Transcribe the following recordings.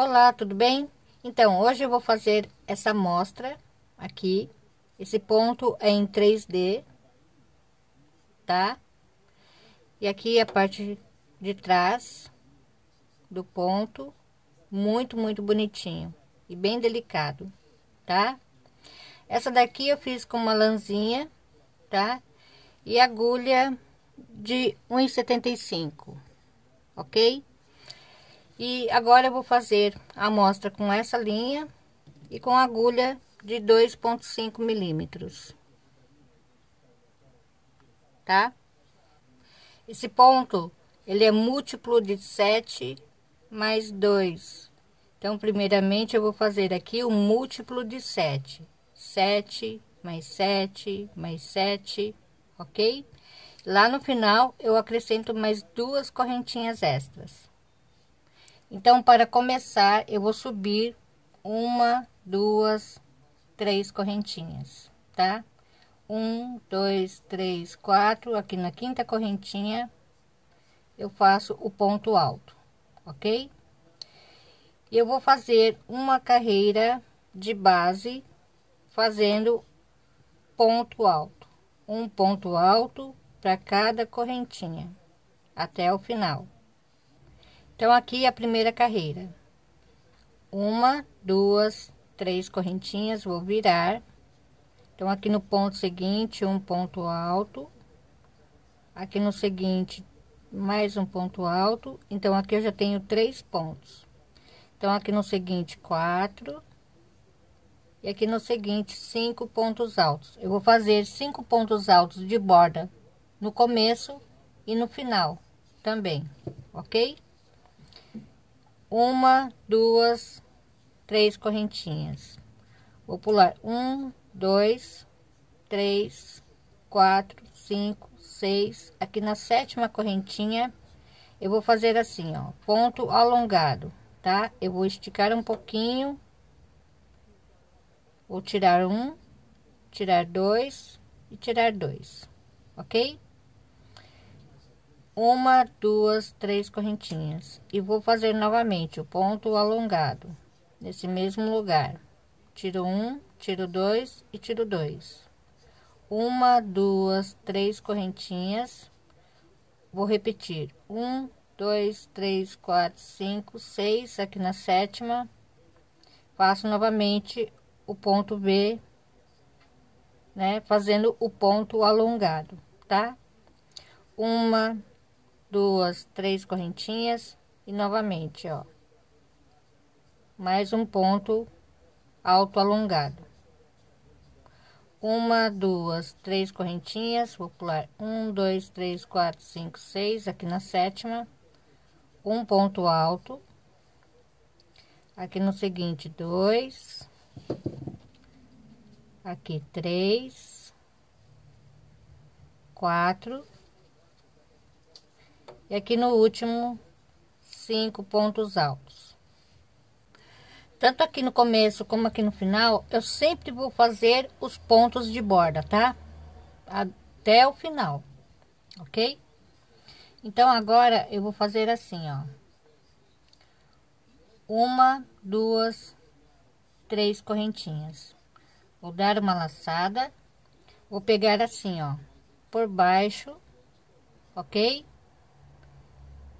Olá, tudo bem? Então, hoje eu vou fazer essa amostra aqui. Esse ponto é em 3D, tá? E aqui a parte de trás do ponto, muito, muito bonitinho e bem delicado, tá? Essa daqui eu fiz com uma lãzinha, tá? E agulha de 1,75, ok? E agora eu vou fazer a amostra com essa linha e com agulha de 2,5 milímetros. Tá? Esse ponto, ele é múltiplo de 7 mais 2. Então, primeiramente, eu vou fazer aqui o múltiplo de 7. 7 mais 7 mais 7, ok? Lá no final, eu acrescento mais duas correntinhas extras. Então, para começar, eu vou subir uma, duas, três correntinhas, tá? Um, dois, três, quatro. Aqui na quinta correntinha, eu faço o ponto alto, ok? Eu vou fazer uma carreira de base fazendo ponto alto, um ponto alto para cada correntinha até o final. Então, aqui a primeira carreira. Uma, duas, três correntinhas, vou virar. Então, aqui no ponto seguinte, um ponto alto. Aqui no seguinte, mais um ponto alto. Então, aqui eu já tenho três pontos. Então, aqui no seguinte, quatro. E aqui no seguinte, cinco pontos altos. Eu vou fazer cinco pontos altos de borda no começo e no final também, ok? Uma, duas, três correntinhas. Vou pular um, dois, três, quatro, cinco, seis. Aqui na sétima correntinha, eu vou fazer assim, ó, ponto alongado, tá? Eu vou esticar um pouquinho, vou tirar um, tirar dois e tirar dois, ok? Uma, duas, três correntinhas e vou fazer novamente o ponto alongado nesse mesmo lugar. Tiro um, tiro dois e tiro dois. Uma, duas, três correntinhas. Vou repetir um, dois, três, quatro, cinco, seis. Aqui na sétima, faço novamente o ponto B, né? Fazendo o ponto alongado, tá? Uma, duas, três correntinhas e novamente, ó, mais um ponto alto alongado. Uma, duas, três correntinhas, vou pular um, dois, três, quatro, cinco, seis, aqui na sétima, um ponto alto. Aqui no seguinte, dois, aqui três, quatro e aqui no último, cinco pontos altos. Tanto aqui no começo como aqui no final, eu sempre vou fazer os pontos de borda, tá? Até o final, ok? Então, agora eu vou fazer assim, ó. Uma, duas, três correntinhas. Vou dar uma laçada. Vou pegar assim, ó, por baixo, ok?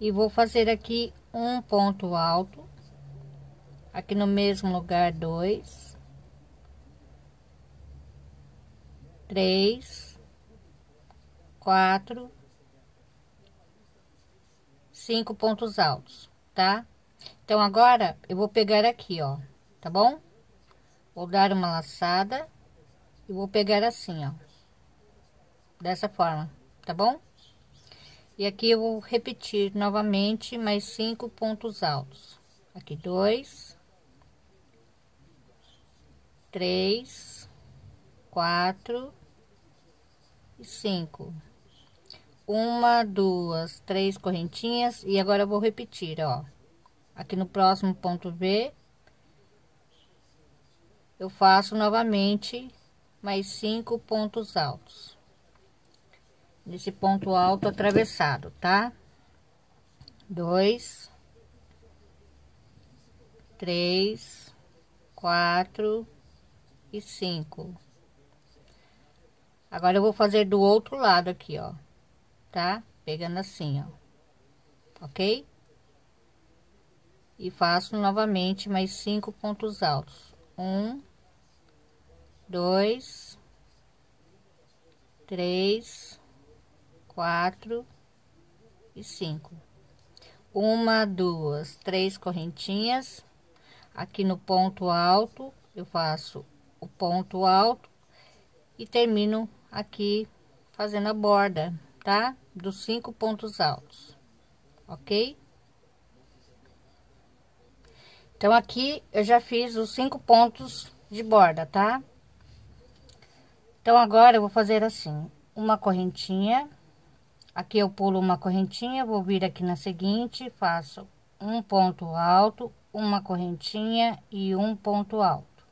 E vou fazer aqui um ponto alto aqui no mesmo lugar dois três quatro cinco pontos altos tá? Então agora eu vou pegar aqui ó tá bom? Vou dar uma laçada e vou pegar assim ó dessa forma tá bom e aqui eu vou repetir novamente mais cinco pontos altos. Aqui dois, três, quatro e cinco. Uma, duas, três correntinhas e agora eu vou repetir, ó. Aqui no próximo ponto B, eu faço novamente mais cinco pontos altos nesse ponto alto atravessado, tá? Dois, três, quatro e cinco. Agora eu vou fazer do outro lado aqui, ó, tá? Pegando assim, ó, ok? E faço novamente mais cinco pontos altos. Um, dois, três, quatro e cinco. Uma, duas, três correntinhas. Aqui no ponto alto, eu faço o ponto alto e termino aqui fazendo a borda, tá? Dos cinco pontos altos, ok? Então, aqui eu já fiz os cinco pontos de borda, tá? Então, agora eu vou fazer assim, uma correntinha. Aqui eu pulo uma correntinha, vou vir aqui na seguinte, faço um ponto alto, uma correntinha e um ponto alto,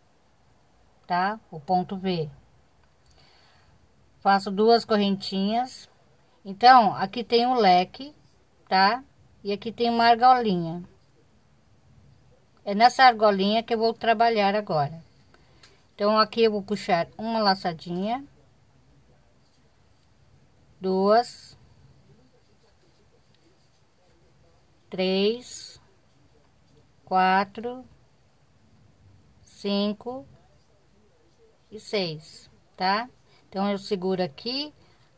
tá? O ponto V faço duas correntinhas. Então, aqui tem um leque, tá? E aqui tem uma argolinha. É nessa argolinha que eu vou trabalhar agora. Então, aqui eu vou puxar uma laçadinha. Duas. Três. Quatro. Cinco. E seis, tá? Então, eu seguro aqui,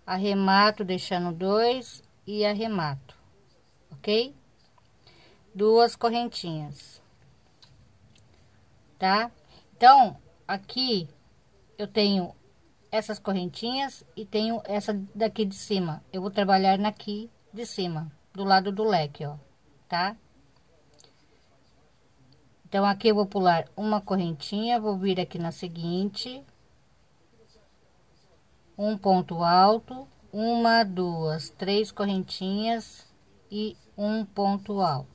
arremato deixando dois e arremato, ok? Duas correntinhas, tá? Então, aqui eu tenho essas correntinhas e tenho essa daqui de cima. Eu vou trabalhar naqui de cima, do lado do leque, ó, tá? Então, aqui eu vou pular uma correntinha, vou vir aqui na seguinte, um ponto alto, uma, duas, três correntinhas e um ponto alto.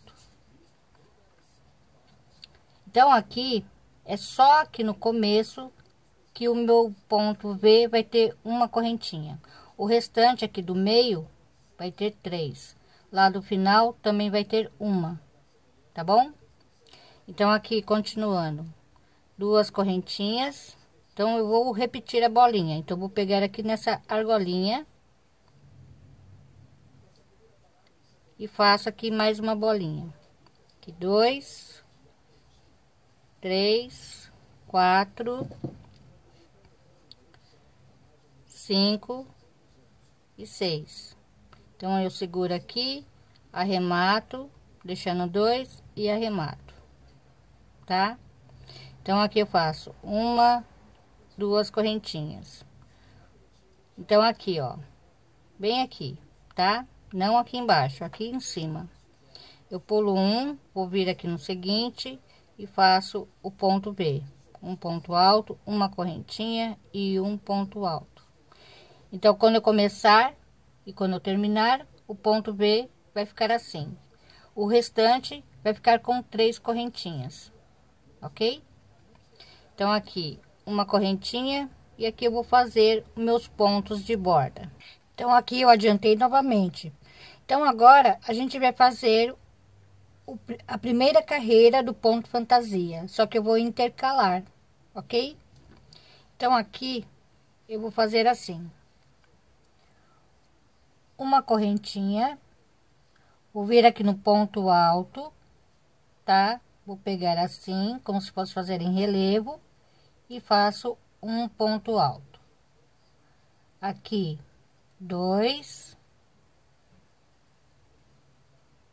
Então, aqui é só aqui no começo que o meu ponto V vai ter uma correntinha. O restante aqui do meio vai ter três. Lá do final também vai ter uma, tá bom? Então, aqui continuando, duas correntinhas então, eu vou repetir a bolinha. Então, vou pegar aqui nessa argolinha. E faço aqui mais uma bolinha. Aqui, dois, três, quatro, cinco e seis. Então, eu seguro aqui, arremato, deixando dois e arremato, tá? Então, aqui eu faço uma, duas correntinhas. Então, aqui, ó, bem aqui, tá? Não aqui embaixo, aqui em cima. Eu pulo um, vou vir aqui no seguinte e faço o ponto B. Um ponto alto, uma correntinha e um ponto alto. Então, quando eu começar e quando eu terminar, o ponto B vai ficar assim. O restante vai ficar com três correntinhas, ok? Então, aqui, uma correntinha e aqui eu vou fazer meus pontos de borda. Então, aqui eu adiantei novamente. Então, agora a gente vai fazer a primeira carreira do ponto fantasia, só que eu vou intercalar, ok? Então, aqui eu vou fazer assim. Uma correntinha, vou vir aqui no ponto alto, tá? Vou pegar assim, como se fosse fazer em relevo e faço um ponto alto. Aqui, dois,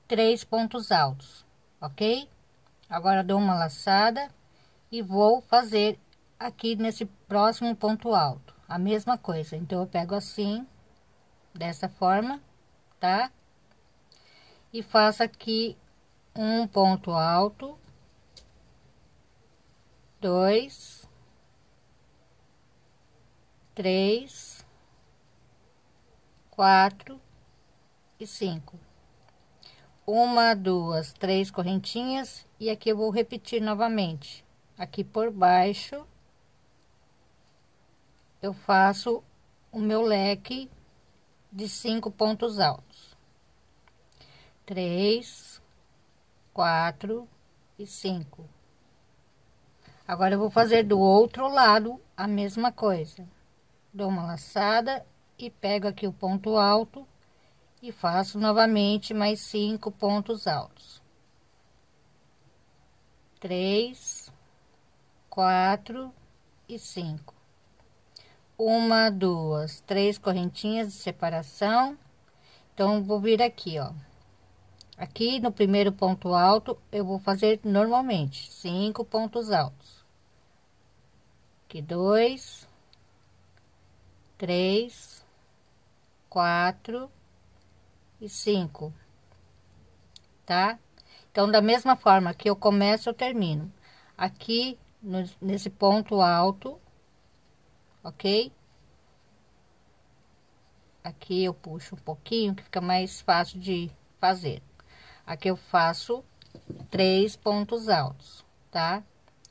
três pontos altos, ok? Agora dou uma laçada e vou fazer aqui nesse próximo ponto alto, a mesma coisa. Então, eu pego assim, dessa forma, tá? E faço aqui um ponto alto, dois, três, quatro e cinco. Uma, duas, três correntinhas e aqui eu vou repetir novamente. Aqui por baixo eu faço o meu leque de cinco pontos altos. Três, quatro e cinco. Agora eu vou fazer do outro lado a mesma coisa. Dou uma laçada e pego aqui o ponto alto e faço novamente mais cinco pontos altos. Três, quatro e cinco. Uma, duas, três correntinhas de separação. Então, vou vir aqui, ó. Aqui no primeiro ponto alto, eu vou fazer normalmente cinco pontos altos. Aqui, dois, três, quatro e cinco, tá? Então, da mesma forma que eu começo, eu termino. Aqui, no, nesse ponto alto, ok? Aqui eu puxo um pouquinho, que fica mais fácil de fazer. Aqui eu faço três pontos altos, tá?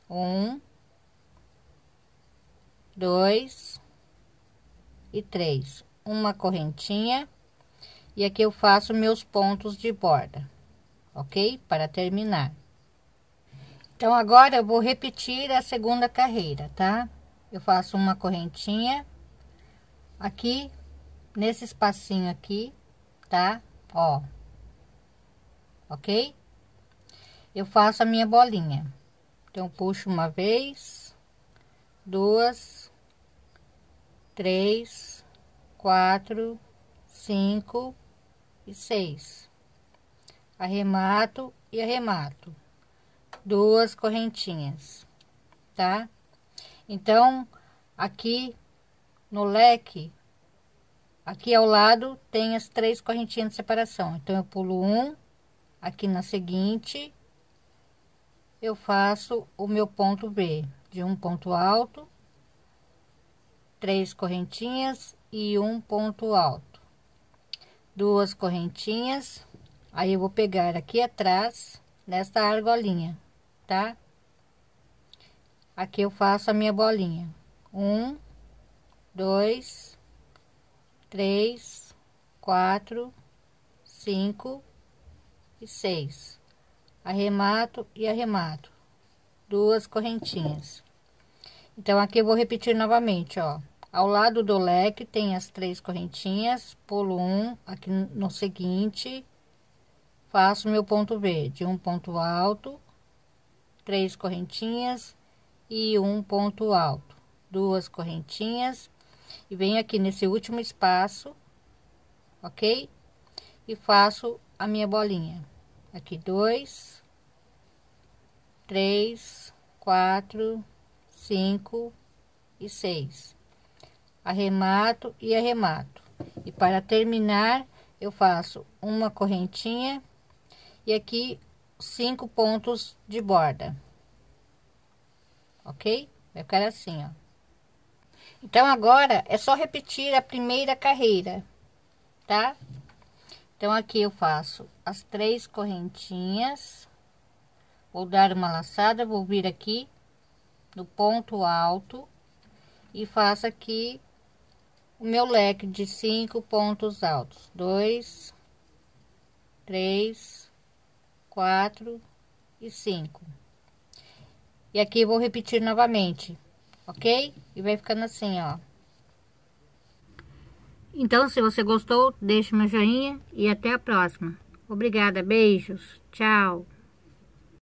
Um, dois e três. Uma correntinha e aqui eu faço meus pontos de borda, ok? Para terminar. Então, agora eu vou repetir a segunda carreira, tá? Eu faço uma correntinha aqui, nesse espacinho aqui, tá? Ó, ok? Eu faço a minha bolinha. Então, puxo uma vez, duas, três, quatro, cinco e seis. Arremato e arremato. Duas correntinhas, tá? Então, aqui no leque, aqui ao lado tem as três correntinhas de separação. Então, eu pulo um aqui na seguinte eu faço o meu ponto B de um ponto alto três correntinhas e um ponto alto duas correntinhas aí eu vou pegar aqui atrás nesta argolinha tá aqui eu faço a minha bolinha um dois três quatro cinco e seis. Arremato e arremato. Duas correntinhas. Então, aqui eu vou repetir novamente, ó. Ao lado do leque tem as três correntinhas, pulo um, aqui no seguinte, faço meu ponto verde, um ponto alto, três correntinhas e um ponto alto, duas correntinhas, e venho aqui nesse último espaço, ok? E faço a minha bolinha. Aqui dois, três, quatro, cinco e seis. Arremato e arremato. E para terminar, eu faço uma correntinha e aqui cinco pontos de borda. Ok? Vai ficar assim, ó. Então, agora é só repetir a primeira carreira, tá? Então, aqui eu faço as três correntinhas, vou dar uma laçada, vou vir aqui no ponto alto e faço aqui o meu leque de cinco pontos altos: dois, três, quatro e cinco. E aqui vou repetir novamente, ok? E vai ficando assim, ó. Então, se você gostou, deixe meu joinha e até a próxima. Obrigada, beijos, tchau.